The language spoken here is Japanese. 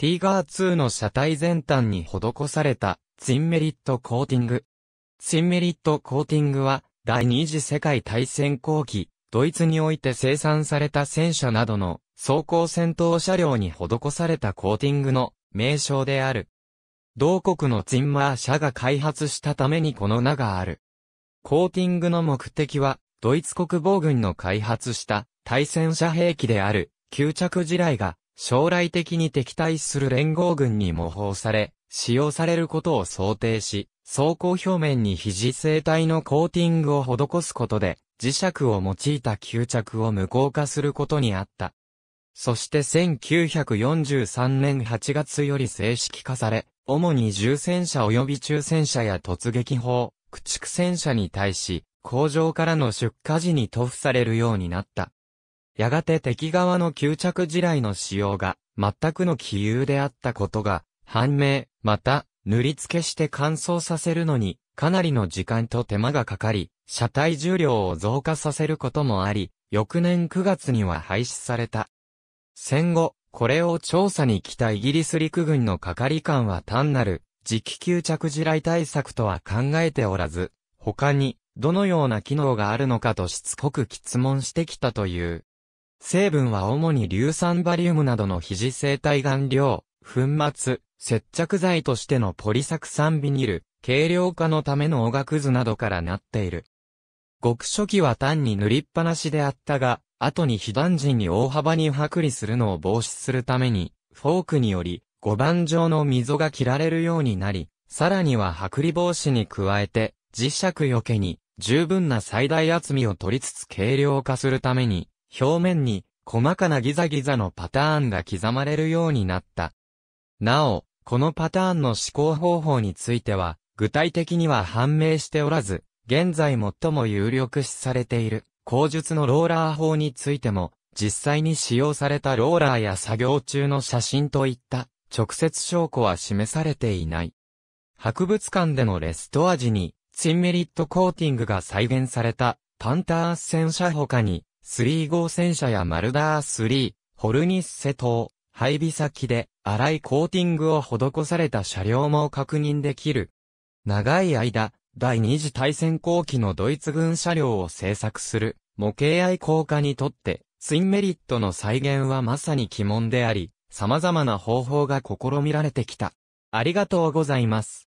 ティーガー2の車体全端に施された、ツインメリットコーティング。ツインメリットコーティングは、第二次世界大戦後期、ドイツにおいて生産された戦車などの走行戦闘車両に施されたコーティングの名称である。同国のツインマー社が開発したためにこの名がある。コーティングの目的は、ドイツ国防軍の開発した対戦車兵器である吸着地雷が将来的に敵対する連合軍に模倣され、使用されることを想定し、走行表面に非磁性体のコーティングを施すことで、磁石を用いた吸着を無効化することにあった。そして1943年8月より正式化され、主に重戦車及び中戦車や突撃砲、駆逐戦車に対し、工場からの出荷時に塗布されるようになった。やがて敵側の吸着地雷の使用が全くの杞憂であったことが判明、また塗り付けして乾燥させるのにかなりの時間と手間がかかり、車体重量を増加させることもあり、翌年9月には廃止された。戦後、これを調査に来たイギリス陸軍の係官は単なる、磁気吸着地雷対策とは考えておらず、他に、どのような機能があるのかとしつこく質問してきたという。成分は主に硫酸バリウムなどの非磁性体顔料、粉末、接着剤としてのポリ酢酸ビニル、軽量化のためのおがくずなどからなっている。極初期は単に塗りっぱなしであったが、後に被弾時に大幅に剥離するのを防止するために、フォークにより、5番状の溝が切られるようになり、さらには剥離防止に加えて、磁石よけに、十分な最大厚みを取りつつ軽量化するために、表面に、細かなギザギザのパターンが刻まれるようになった。なお、このパターンの思考方法については、具体的には判明しておらず、現在最も有力視されている、口述のローラー法についても、実際に使用されたローラーや作業中の写真といった直接証拠は示されていない。博物館でのレストア時に、ツインメリットコーティングが再現されたパンター戦車他に、3号戦車やマルダー3、ホルニッセ島、配備先で粗いコーティングを施された車両も確認できる。長い間、第二次大戦後期のドイツ軍車両を製作する模型愛好家にとって、ツインメリットの再現はまさに鬼門であり、様々な方法が試みられてきた。ありがとうございます。